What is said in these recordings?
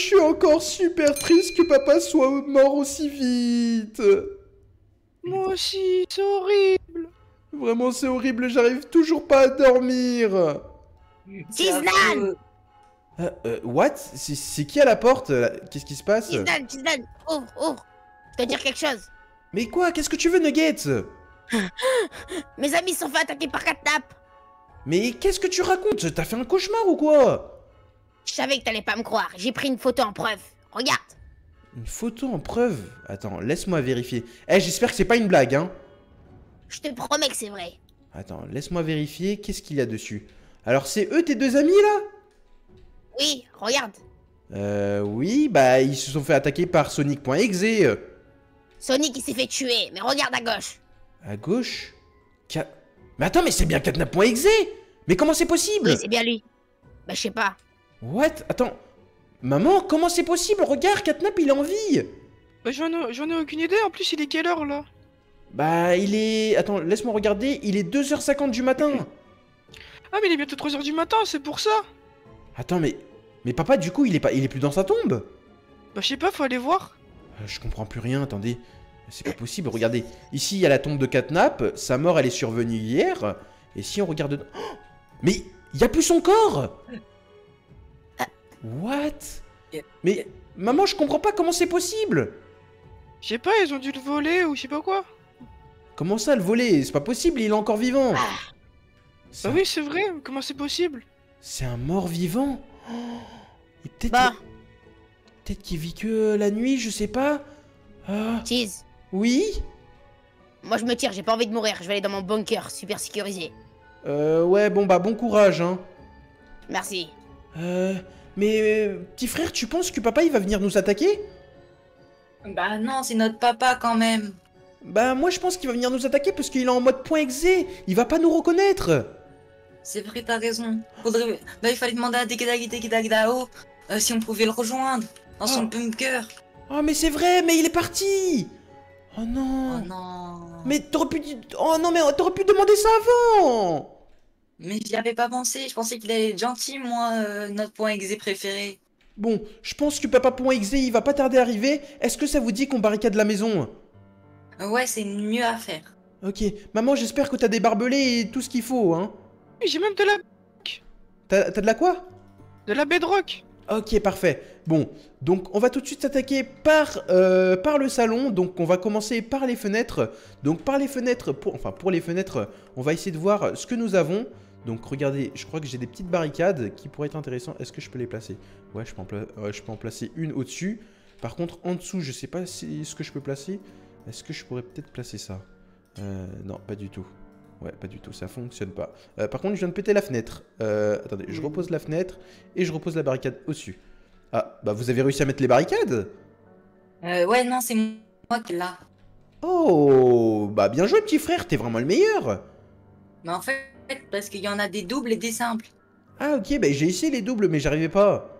suis encore super triste que papa soit mort aussi vite. Moi aussi, c'est horrible. Vraiment, c'est horrible, j'arrive toujours pas à dormir. Tiznan Euh, euh, what? C'est c'est qui à la porte Qu'est-ce qui se passe? Tiznan, Tiznan, ouvre, ouvre. Je dois dire quelque chose. Mais quoi? Qu'est-ce que tu veux, Nuggets? Mes amis se sont fait attaquer par Catnap. Mais qu'est-ce que tu racontes? T'as fait un cauchemar ou quoi? Je savais que t'allais pas me croire. J'ai pris une photo en preuve. Regarde. Une photo en preuve? Attends, laisse-moi vérifier. Eh, j'espère que c'est pas une blague, hein Je te promets que c'est vrai. Attends, laisse-moi vérifier. Qu'est-ce qu'il y a dessus? Alors, c'est eux tes deux amis, là? Oui, regarde. Euh, oui, bah, ils se sont fait attaquer par Sonic.exe. Sonic il s'est fait tuer, mais regarde à gauche. À gauche? Ca- Mais attends, mais c'est bien Catnap.exe Mais comment c'est possible? Oui, c'est bien lui. Bah, je sais pas. What? Attends. Maman, comment c'est possible? Regarde, Catnap, il est en vie Bah, j'en ai, j'en ai aucune idée. En plus, il est quelle heure là? Bah, il est... Attends, laisse-moi regarder. Il est 2h50 du matin. Ah, mais il est bientôt 3h du matin, c'est pour ça. Attends, mais... Mais papa, du coup, il est pas... Il est plus dans sa tombe Bah, je sais pas, faut aller voir. Euh, Je comprends plus rien, attendez. C'est pas possible, regardez. Ici, il y a la tombe de Catnap. Sa mort, elle est survenue hier. Et si on regarde... Oh mais il y a plus son corps What? Mais... Maman, je comprends pas comment c'est possible Je sais pas, ils ont dû le voler ou je sais pas quoi. Comment ça, le voler? C'est pas possible, il est encore vivant Ah, C'est Bah un- oui, c'est vrai, comment c'est possible? C'est un mort vivant Oh Et Peut-être bah, peut-être qu'il vit que la nuit, je sais pas. Ah, Cheese. oui? Moi, je me tire, j'ai pas envie de mourir. Je vais aller dans mon bunker, super sécurisé. Euh, ouais, bon bah bon courage, hein. Merci. Euh, mais euh, petit frère, tu penses que papa il va venir nous attaquer? Bah non, c'est notre papa quand même. Bah moi je pense qu'il va venir nous attaquer parce qu'il est en mode point exe. Il va pas nous reconnaître. C'est vrai, t'as raison. Faudrait... Bah il fallait demander à Dekedagi Dekedagdao euh, si on pouvait le rejoindre dans son Oh. bunker. Oh mais c'est vrai, mais il est parti. Oh Oh non. non. Mais t'aurais pu Oh non mais t'aurais pu demander ça avant. Mais j'y avais pas pensé, je pensais qu'il allait être gentil, moi, euh, notre point exe préféré. Bon, je pense que papa point exe il va pas tarder à arriver. Est-ce que ça vous dit qu'on barricade la maison? Ouais, c'est mieux à faire. Ok, maman j'espère que t'as des barbelés et tout ce qu'il faut, hein. J'ai même de la... T'as t'as de la quoi? De la bedrock. Ok, parfait. Bon, donc on va tout de suite s'attaquer par, euh, par le salon. Donc on va commencer par les fenêtres. Donc par les fenêtres, pour, enfin pour les fenêtres, on va essayer de voir ce que nous avons. Donc regardez, je crois que j'ai des petites barricades qui pourraient être intéressantes. Est-ce que je peux les placer? Ouais, je peux, en pla- ouais, je peux en placer une au-dessus. Par contre, en dessous, je sais pas si ce que je peux placer. Est-ce que je pourrais peut-être placer ça? Euh, Non, pas du tout. Ouais, pas du tout, ça fonctionne pas. Euh, par contre, je viens de péter la fenêtre. Euh, attendez, je repose la fenêtre et je repose la barricade au-dessus. Ah, bah vous avez réussi à mettre les barricades? Euh, ouais, non, c'est moi qui l'a. Oh, bah bien joué petit frère, t'es vraiment le meilleur Mais en fait, parce qu'il y en a des doubles et des simples. Ah ok, bah j'ai essayé les doubles mais j'arrivais pas.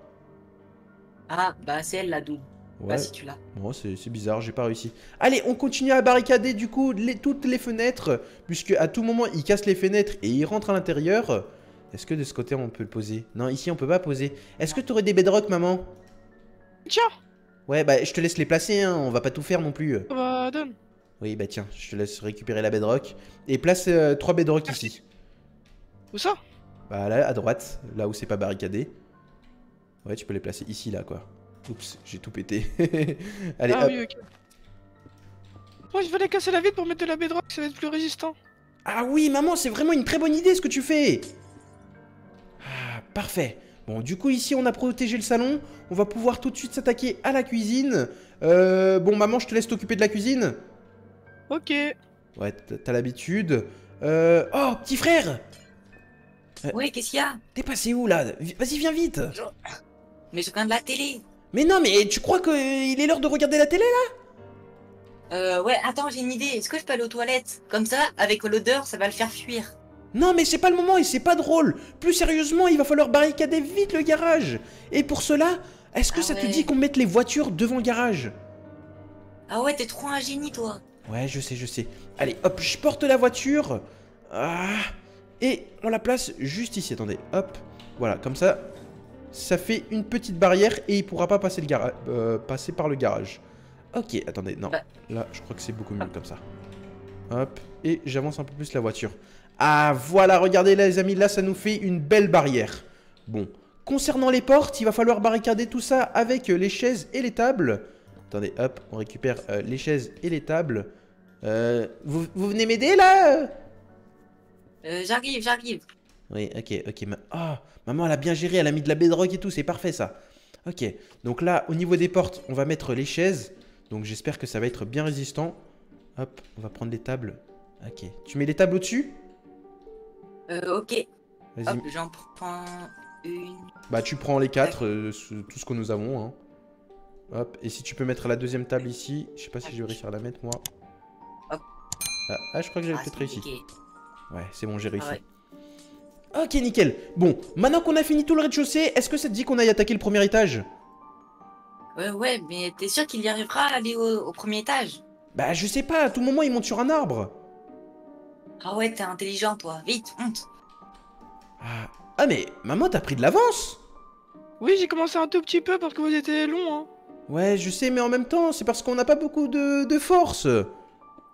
Ah, bah c'est elle la double. Ouais, Bah si tu l'as. bon, c'est bizarre, j'ai pas réussi. Allez, on continue à barricader du coup les- toutes les fenêtres, puisque à tout moment il casse les fenêtres et il rentre à l'intérieur. Est-ce que de ce côté on peut le poser? Non, ici on peut pas poser. Est-ce que t'aurais des bedrocks maman? Tiens, Ouais, bah je te laisse les placer, hein, on va pas tout faire non plus. bah donne. Oui, bah tiens, je te laisse récupérer la bedrock. Et place euh, trois bedrocks ici. Où ça? Bah là, à droite, là où c'est pas barricadé. Ouais, tu peux les placer ici, là, quoi. Oups, j'ai tout pété. Allez, Ah hop. oui, ok. Moi, je vais les casser la vitre pour mettre de la bedrock, ça va être plus résistant. Ah oui, maman, c'est vraiment une très bonne idée ce que tu fais. Ah, parfait. Bon, du coup, ici, on a protégé le salon. On va pouvoir tout de suite s'attaquer à la cuisine. Euh, bon, maman, je te laisse t'occuper de la cuisine. Ok. Ouais, t'as- l'habitude. Euh... Oh, petit frère. Ouais, qu'est-ce qu'il y a T'es passé où, là Vas-y, viens vite Mais je regarde la télé. Mais non, mais tu crois qu'il est l'heure de regarder la télé, là? Euh, ouais, attends, j'ai une idée. Est-ce que je peux aller aux toilettes? Comme ça, avec l'odeur, ça va le faire fuir. Non, mais c'est pas le moment et c'est pas drôle. Plus sérieusement, il va falloir barricader vite le garage. Et pour cela, est-ce que Ah ça te dit qu'on mette les voitures devant le garage? Ah ouais, t'es trop un génie, toi. Ouais, je sais, je sais. Allez, hop, je porte la voiture. Ah, et on la place juste ici. Attendez, hop. Voilà, comme ça. ça fait une petite barrière et il pourra pas passer, le euh, passer par le garage. Ok, attendez, non. Bah. Là, je crois que c'est beaucoup mieux comme ça. Hop, et j'avance un peu plus la voiture. Ah, voilà, regardez là, les amis, là, ça nous fait une belle barrière. Bon, concernant les portes, il va falloir barricader tout ça avec euh, les chaises et les tables. Attendez, hop, on récupère euh, les chaises et les tables. Euh, vous, vous venez m'aider, là? Euh, j'arrive, j'arrive. Oui, ok, ok. ma- Ah, maman, elle a bien géré, elle a mis de la bedrock et tout, c'est parfait ça. Ok, donc là, au niveau des portes, on va mettre les chaises. Donc j'espère que ça va être bien résistant. Hop, on va prendre les tables. Ok, tu mets les tables au-dessus? Euh, ok. Vas-y. Hop, j'en prends une. Bah, tu prends les quatre, euh, ce- tout ce que nous avons. Hein. Hop, et si tu peux mettre la deuxième table ici. Je sais pas si je vais réussir à la mettre, moi. Hop. Ah, ah, je crois que j'avais Ah, peut-être réussi. Ouais, c'est bon, j'ai réussi. Ah ouais. Ok, nickel. Bon, maintenant qu'on a fini tout le rez-de-chaussée, est-ce que ça te dit qu'on aille attaquer le premier étage? Ouais, ouais, mais t'es sûr qu'il y arrivera à aller au, au premier étage? Bah, je sais pas, à tout moment, il monte sur un arbre. Ah ouais, t'es intelligent, toi. Vite, monte. Ah, ah, mais maman, t'as pris de l'avance Oui, j'ai commencé un tout petit peu parce que vous étiez long, hein. Ouais, je sais, mais en même temps, c'est parce qu'on n'a pas beaucoup de, de force.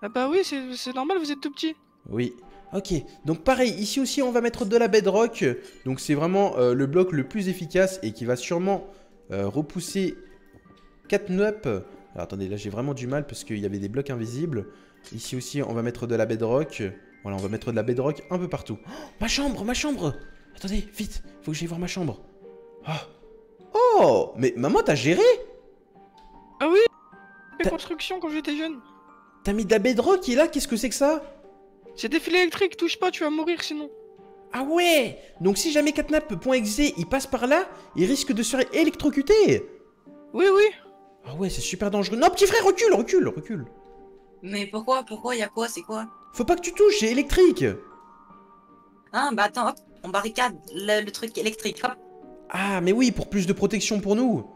Ah bah oui, c'est c'est normal, vous êtes tout petit. Oui. Ok, donc pareil, ici aussi on va mettre de la bedrock. Donc c'est vraiment euh, le bloc le plus efficace et qui va sûrement euh, repousser Catnup. Alors attendez, là j'ai vraiment du mal parce qu'il y avait des blocs invisibles. Ici aussi on va mettre de la bedrock. Voilà, on va mettre de la bedrock un peu partout. Oh, ma chambre, ma chambre Attendez, vite, faut que j'aille voir ma chambre. Ah. Oh Mais maman, t'as géré? Ah oui constructions quand j'étais jeune. T'as mis de la bedrock et là, qu'est-ce que c'est que ça? C'est des filets électriques, touche pas, tu vas mourir sinon. Ah ouais Donc si jamais Catnap.exe il passe par là, il risque de se faire électrocuter Oui, oui. Ah ouais, c'est super dangereux. Non, petit frère, recule, recule, recule. Mais pourquoi Pourquoi y a quoi C'est quoi? Faut pas que tu touches, c'est électrique. Hein Bah attends, hop, on barricade le, le truc électrique. Hop. Ah, mais oui, pour plus de protection pour nous.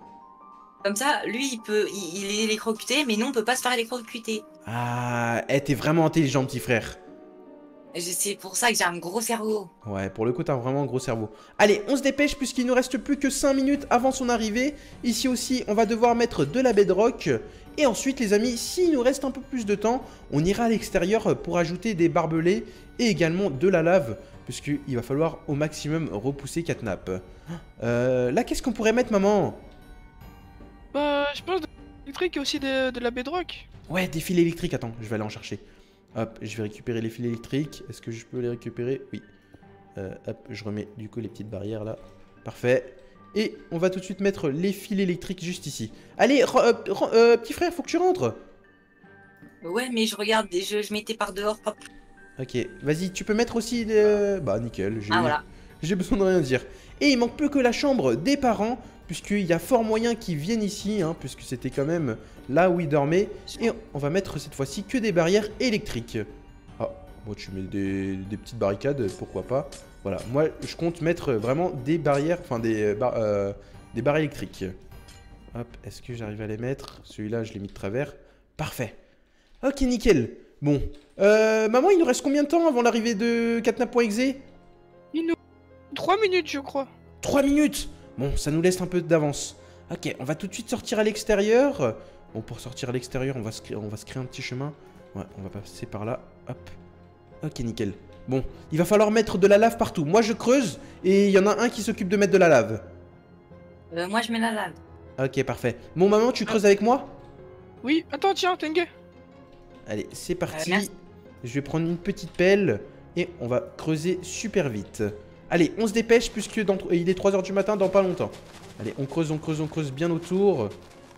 Comme ça, lui, il peut, il, il est électrocuté, mais nous, on peut pas se faire électrocuter. Ah, eh, t'es vraiment intelligent, petit frère. C'est pour ça que j'ai un gros cerveau. Ouais, pour le coup, t'as vraiment un gros cerveau. Allez, on se dépêche puisqu'il nous reste plus que 5 minutes avant son arrivée. Ici aussi, on va devoir mettre de la bedrock. Et ensuite, les amis, s'il nous reste un peu plus de temps, on ira à l'extérieur pour ajouter des barbelés et également de la lave. Puisqu'il va falloir au maximum repousser Catnap. Euh, là, qu'est-ce qu'on pourrait mettre, maman? Bah, je pense de l'électrique et aussi de, de la bedrock. Ouais, des fils électriques, attends, je vais aller en chercher. Hop, je vais récupérer les fils électriques. Est-ce que je peux les récupérer? Oui. Euh, hop, je remets du coup les petites barrières là. Parfait. Et on va tout de suite mettre les fils électriques juste ici. Allez, euh, euh, petit frère, faut que tu rentres. Ouais, mais je regarde, je, je mettais par dehors. Hop. Ok, vas-y, tu peux mettre aussi les... Bah nickel, j'ai Ah voilà. j'ai besoin de rien dire. Et il manque plus que la chambre des parents, puisqu'il y a fort moyen qu'ils viennent ici, hein, puisque c'était quand même là où ils dormaient. Et on va mettre cette fois-ci que des barrières électriques. Ah, bon, tu mets des, des petites barricades, pourquoi pas. Voilà, moi je compte mettre vraiment des barrières, enfin des, euh, bar- euh, des barres électriques. Hop, est-ce que j'arrive à les mettre? Celui-là, je l'ai mis de travers. Parfait. Ok, nickel. Bon. Euh, maman, il nous reste combien de temps avant l'arrivée de Catnap.exe Il nous... 3 minutes, je crois. 3 minutes? Bon, ça nous laisse un peu d'avance. Ok, on va tout de suite sortir à l'extérieur. Bon, pour sortir à l'extérieur, on, va se créer- on va se créer un petit chemin. Ouais, on va passer par là. Hop. Ok, nickel. Bon, il va falloir mettre de la lave partout. Moi, je creuse et il y en a un qui s'occupe de mettre de la lave. Euh, moi, je mets la lave. Ok, parfait. Bon, maman, tu creuses avec moi? Oui, attends, tiens, Tengue. Allez, c'est parti. Euh, merci. je vais prendre une petite pelle et on va creuser super vite. Allez, on se dépêche puisque dans- il est 3h du matin dans pas longtemps. Allez, on creuse, on creuse, on creuse bien autour.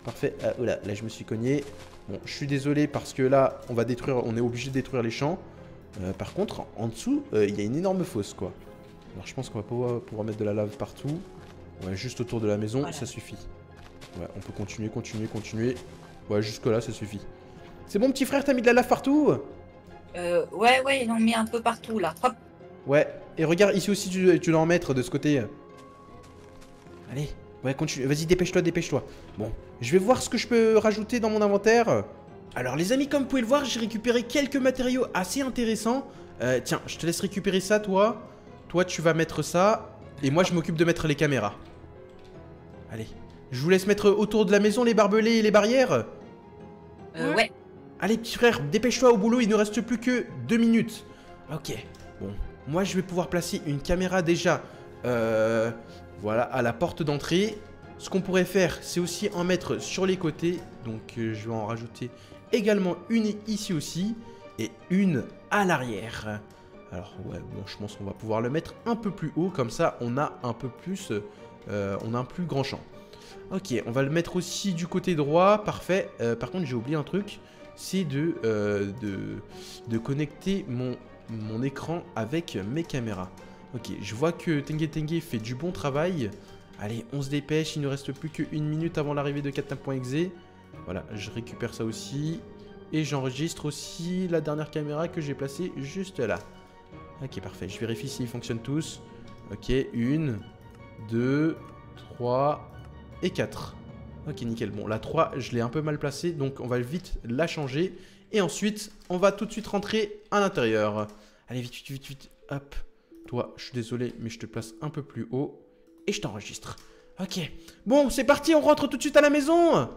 Parfait. Ah, oh là, là, je me suis cogné. Bon, je suis désolé parce que là, on va détruire, on est obligé de détruire les champs. Euh, par contre, en, dessous, euh, il y a une énorme fosse, quoi. Alors, je pense qu'on va pouvoir, pouvoir mettre de la lave partout. Ouais, juste autour de la maison, Voilà. ça suffit. Ouais, on peut continuer, continuer, continuer. Ouais, jusque là, ça suffit. C'est bon, petit frère, t'as mis de la lave partout? Euh, ouais, ouais, on met un peu partout là. Hop. Ouais, et regarde, ici aussi, tu, tu dois en mettre de ce côté. Allez, ouais, continue. Vas-y, dépêche-toi, dépêche-toi. Bon, je vais voir ce que je peux rajouter dans mon inventaire. Alors, les amis, comme vous pouvez le voir, j'ai récupéré quelques matériaux assez intéressants. Euh, tiens, je te laisse récupérer ça, toi. Toi, tu vas mettre ça. Et moi, je m'occupe de mettre les caméras. Allez, je vous laisse mettre autour de la maison les barbelés et les barrières. Euh, Ouais. ouais. Allez, petit frère, dépêche-toi au boulot, il ne reste plus que deux minutes. Ok, bon, moi je vais pouvoir placer une caméra déjà, euh, voilà, à la porte d'entrée. Ce qu'on pourrait faire, c'est aussi en mettre sur les côtés. Donc euh, je vais en rajouter également une ici aussi, et une à l'arrière. Alors ouais, bon, je pense qu'on va pouvoir le mettre un peu plus haut, comme ça on a un peu plus, euh, on a un plus grand champ. Ok, on va le mettre aussi du côté droit, parfait. Par contre, j'ai oublié un truc, c'est de, de connecter mon, mon écran avec mes caméras. Ok, je vois que Tengue Tengue fait du bon travail. Allez, on se dépêche, il ne reste plus qu'une minute avant l'arrivée de Catnap.exe. Voilà, je récupère ça aussi. Et j'enregistre aussi la dernière caméra que j'ai placée juste là. Ok, parfait. Je vérifie s'ils fonctionnent tous. Ok, une, deux, trois et quatre. Ok, nickel. Bon, la 3, je l'ai un peu mal placée, donc on va vite la changer. Et ensuite, on va tout de suite rentrer à l'intérieur. Allez, vite, vite, vite, vite. Hop. Toi, je suis désolé, mais je te place un peu plus haut. Et je t'enregistre. Ok. Bon, c'est parti, on rentre tout de suite à la maison.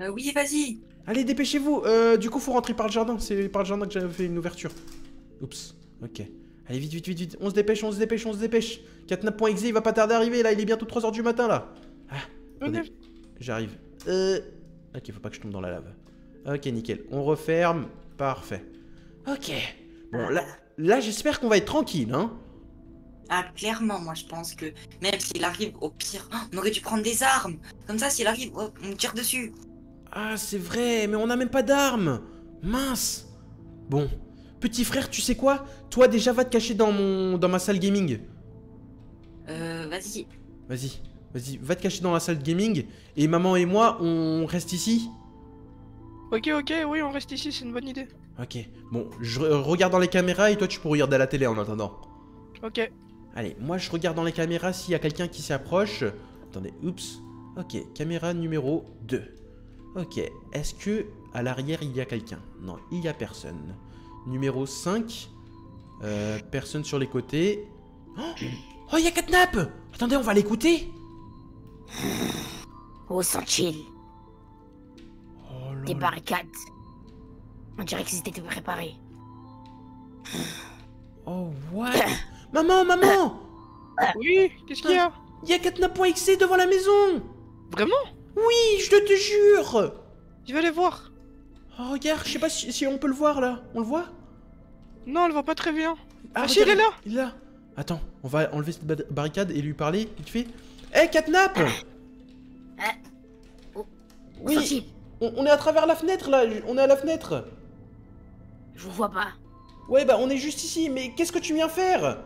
Euh, oui, vas-y. Allez, dépêchez-vous. Euh, du coup, faut rentrer par le jardin. C'est par le jardin que j'avais fait une ouverture. Oups. Ok. Allez, vite, vite, vite, vite. On se dépêche, on se dépêche, on se dépêche. Catnap.exe, il va pas tarder à arriver là. Il est bientôt 3h du matin là. Ah. J'arrive. Euh. Ok, faut pas que je tombe dans la lave. Ok, nickel. On referme. Parfait. Ok. Bon, là, là j'espère qu'on va être tranquille, hein. Ah, clairement, moi je pense que même s'il arrive, au pire, oh, on aurait dû prendre des armes. Comme ça, s'il arrive, oh, on tire dessus. Ah, c'est vrai, mais on n'a même pas d'armes. Mince. Bon. Petit frère, tu sais quoi? Toi, déjà, va te cacher dans, mon, dans ma salle gaming. Euh, vas-y. Vas-y, vas-y, va te cacher dans la salle de gaming. Et maman et moi, on reste ici? Ok, ok, oui, on reste ici, c'est une bonne idée. Ok. Bon, je re- regarde dans les caméras et toi, tu peux regarder à la télé en attendant. Ok. Allez, moi, je regarde dans les caméras s'il y a quelqu'un qui s'approche. Attendez, oups. Ok, caméra numéro 2. Ok, est-ce que à l'arrière, il y a quelqu'un? Non, il y a personne. Numéro 5. Euh, personne sur les côtés. Oh, Oh, il y a Catnap Attendez, on va l'écouter Où sont-ils? Oh Des barricades. On dirait qu'ils étaient préparés. Oh, what Maman, maman Oui, qu'est-ce qu'il y a? Il y a Catnap.exe devant la maison Vraiment? Oui, je te jure Je vais aller voir. Oh, regarde, je sais pas si, si on peut le voir là. On le voit? Non, elle va pas très bien. Ah, si, regarde, il est là Il est là Attends, on va enlever cette ba- barricade et lui parler vite fait. Hé, Catnap Où Oui. On, on est à travers la fenêtre là, on est à la fenêtre. Je vous vois pas. Ouais, bah on est juste ici, mais qu'est-ce que tu viens faire?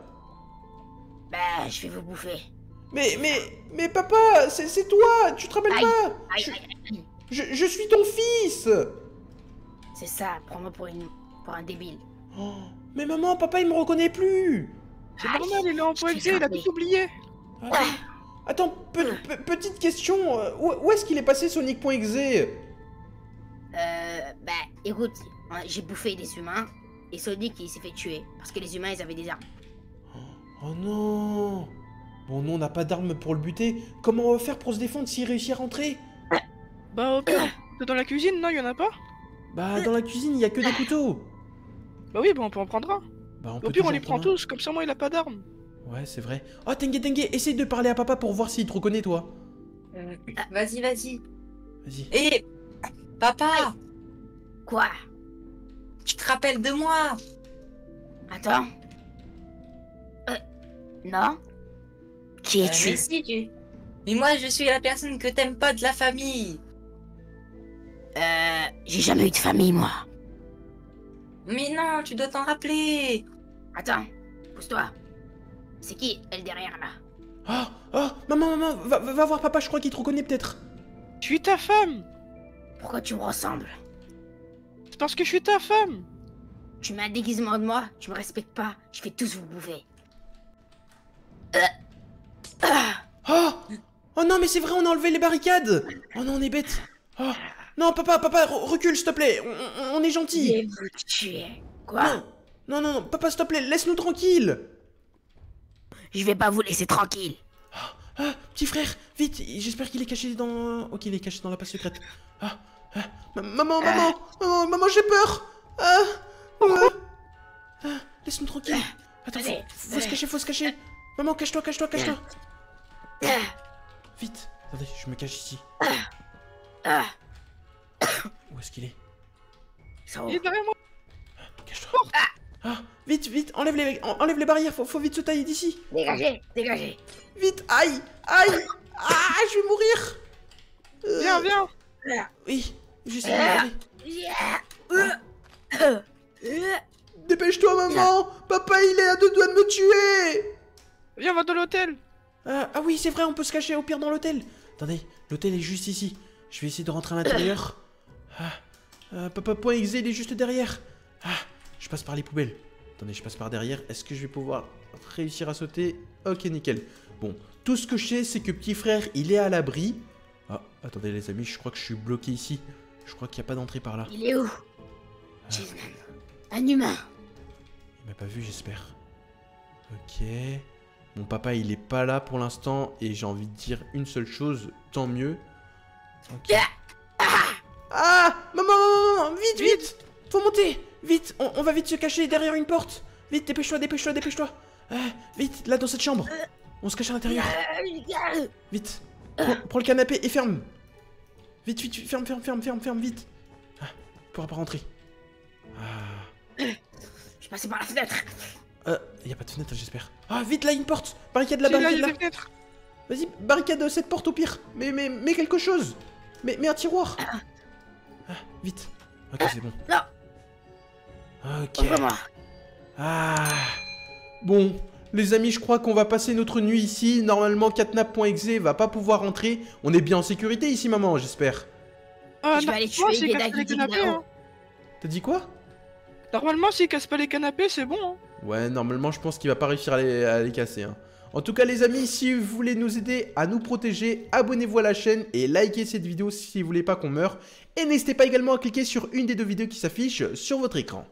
Bah, je vais vous bouffer. Mais, mais, mais papa, c'est toi, tu te rappelles Aïe. pas? Aïe, je, aïe, aïe. je, je suis ton fils. C'est ça, prends-moi pour, une... pour un débile. Oh, Mais maman, papa, il me reconnaît plus. C'est normal, il est PLC, il a tout oublié. Attends, pe- pe- petite question, euh, où, où est-ce qu'il est passé Sonic.exe Euh, bah, écoute, hein, j'ai bouffé des humains et Sonic il s'est fait tuer parce que les humains ils avaient des armes. Oh non Bon, nous, on n'a pas d'armes pour le buter. Comment on va faire pour se défendre s'il réussit à rentrer? Bah, ok. T'es dans la cuisine, non, y en a pas? Bah, dans la cuisine, il y a que des couteaux. Bah oui, bah on peut en prendre un. Bah, on Au peut pire, on les prend un. tous, comme ça, moi, il a pas d'armes. Ouais, c'est vrai. Oh, Tengue Tengue, essaye de parler à papa pour voir s'il te reconnaît, toi. Euh, vas-y, vas-y. Vas-y. Et papa, Quoi? Tu te rappelles de moi? Attends. Euh, non Qui Euh, es-tu? mais si, tu. Mais moi, je suis la personne que t'aimes pas de la famille. Euh, j'ai jamais eu de famille moi. Mais non, tu dois t'en rappeler. Attends, pousse-toi. C'est qui elle derrière là? Oh, oh, maman, maman, va, va- va voir papa, je crois qu'il te reconnaît peut-être. Je suis ta femme. Pourquoi tu me ressembles C'est parce que je suis ta femme. Tu mets un déguisement de moi, tu me respectes pas, je vais tous vous bouffer. Oh Oh non, mais c'est vrai, on a enlevé les barricades Oh non, on est bête Oh Non, papa, papa, re- recule, s'il te plaît On, est Je gentil vais vous tuer. Quoi Non Non, non, non, papa, s'il te plaît, laisse-nous tranquille Je vais pas vous laisser tranquille. Ah, petit frère, vite J'espère qu'il est caché dans... Ok, il est caché dans la passe secrète. Ah, ah, maman, maman, maman, maman, j'ai peur. Ah, ah, ah, Laisse-nous tranquille Attends, faut, se cacher, faut se cacher. Maman, cache-toi, cache-toi, cache-toi. Vite Attendez, je me cache ici. Où est-ce qu'il est? Il est derrière moi. Cache-toi. Ah, vite, vite, enlève les, en- enlève les barrières, faut, faut vite se tailler d'ici. Dégagez, dégagez. Vite, aïe, aïe. Ah, je vais mourir. Euh, Viens, viens. Oui. Euh, euh, euh. Dépêche-toi, maman Papa, il est à deux doigts de me tuer Viens, on va dans l'hôtel. Ah, ah oui, c'est vrai, on peut se cacher au pire dans l'hôtel. Attendez, l'hôtel est juste ici. Je vais essayer de rentrer à l'intérieur. Ah, ah, Papa.exe, il est juste derrière. Ah, je passe par les poubelles. Attendez, je passe par derrière. Est-ce que je vais pouvoir réussir à sauter? Ok, nickel. Bon, tout ce que je sais, c'est que petit frère, il est à l'abri. Ah, attendez les amis, je crois que je suis bloqué ici. Je crois qu'il n'y a pas d'entrée par là. Il est où? Jason. Un humain. Il m'a pas vu, j'espère. Ok. Mon papa, il est pas là pour l'instant et j'ai envie de dire une seule chose, tant mieux. Ok. Ah Maman, maman, maman, vite, vite Faut monter Vite, on, on va vite se cacher derrière une porte. Vite, dépêche-toi, dépêche-toi, dépêche-toi. Ah, vite, là dans cette chambre. On se cache à l'intérieur. Euh, Vite. Prends, prends le canapé et ferme. Vite, vite, vite, ferme, ferme, ferme, ferme, ferme, vite. Ah, il pourra pas rentrer. Ah. Je passais par la fenêtre. Euh, y a pas de fenêtre, j'espère. Ah, vite, là, une porte Barricade la là, barricade il y a là fenêtres. Vas-y, barricade cette porte au pire Mais, mais, mais quelque chose Mais, mais un tiroir Ah, vite Ok, c'est bon. Non, Ok. Ah Bon, les amis, je crois qu'on va passer notre nuit ici. Normalement, catnap.exe va pas pouvoir rentrer. On est bien en sécurité ici, maman, j'espère. Ah, Je vais aller tuer les hein. T'as dit quoi? Normalement, s'il casse pas les canapés, c'est bon. Hein. Ouais, normalement, je pense qu'il va pas réussir à les, à les casser. hein. En tout cas, les amis, si vous voulez nous aider à nous protéger, abonnez-vous à la chaîne et likez cette vidéo si vous voulez pas qu'on meure. Et n'hésitez pas également à cliquer sur une des deux vidéos qui s'affichent sur votre écran.